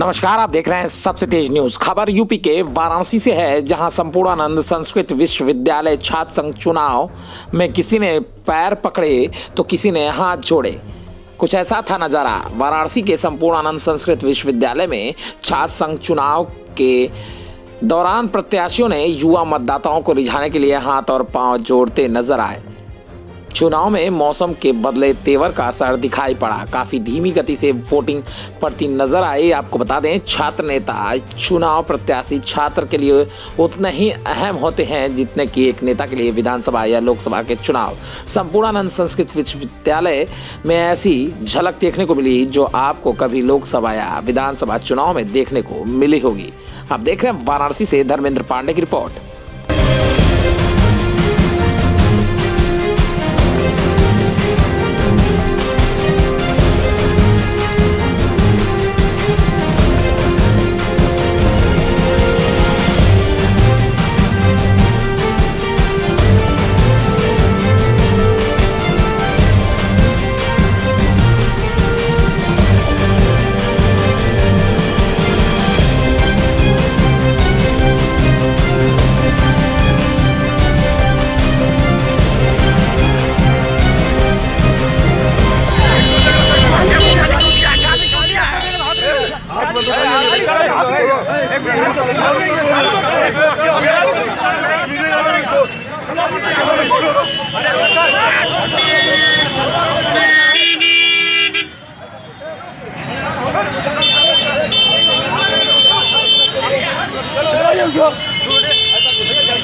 नमस्कार, आप देख रहे हैं सबसे तेज न्यूज़। खबर यूपी के वाराणसी से है, जहाँ संपूर्णानंद संस्कृत विश्वविद्यालय छात्र संघ चुनाव में किसी ने पैर पकड़े तो किसी ने हाथ जोड़े। कुछ ऐसा था नज़ारा। वाराणसी के संपूर्णानंद संस्कृत विश्वविद्यालय में छात्र संघ चुनाव के दौरान प्रत्याशियों ने युवा मतदाताओं को रिझाने के लिए हाथ और पाँव जोड़ते नज़र आए। चुनाव में मौसम के बदले तेवर का असर दिखाई पड़ा। काफ़ी धीमी गति से वोटिंग पड़ती नज़र आई। आपको बता दें, छात्र नेता चुनाव प्रत्याशी छात्र के लिए उतने ही अहम होते हैं जितने कि एक नेता के लिए विधानसभा या लोकसभा के चुनाव। संपूर्णानंद संस्कृत विश्वविद्यालय में ऐसी झलक देखने को मिली जो आपको कभी लोकसभा या विधानसभा चुनाव में देखने को मिली होगी। आप देख रहे हैं वाराणसी से धर्मेंद्र पांडे की रिपोर्ट।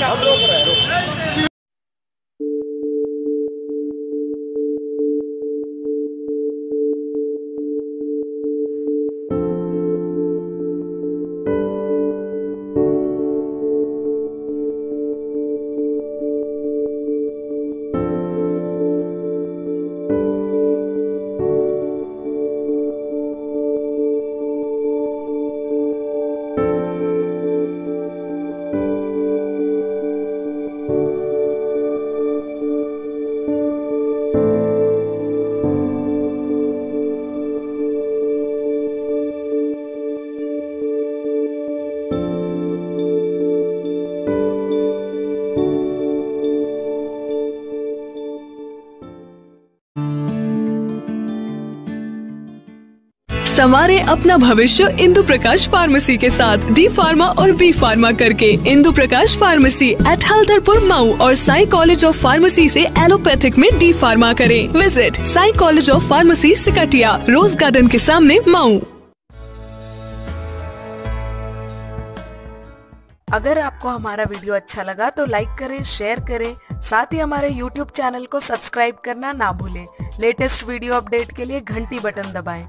हम लोग संवारे अपना भविष्य इंदु प्रकाश फार्मेसी के साथ, डी फार्मा और बी फार्मा करके। इंदु प्रकाश फार्मेसी एट हल्दरपुर मऊ और साई कॉलेज ऑफ़ फार्मेसी से एलोपैथिक में डी फार्मा करें। Visit Sai college of pharmacy, Siktia, rose garden के सामने मऊ। अगर आपको हमारा वीडियो अच्छा लगा तो लाइक करें, शेयर करें, साथ ही हमारे YouTube चैनल को सब्सक्राइब करना ना भूलें। लेटेस्ट वीडियो अपडेट के लिए घंटी बटन दबाएँ।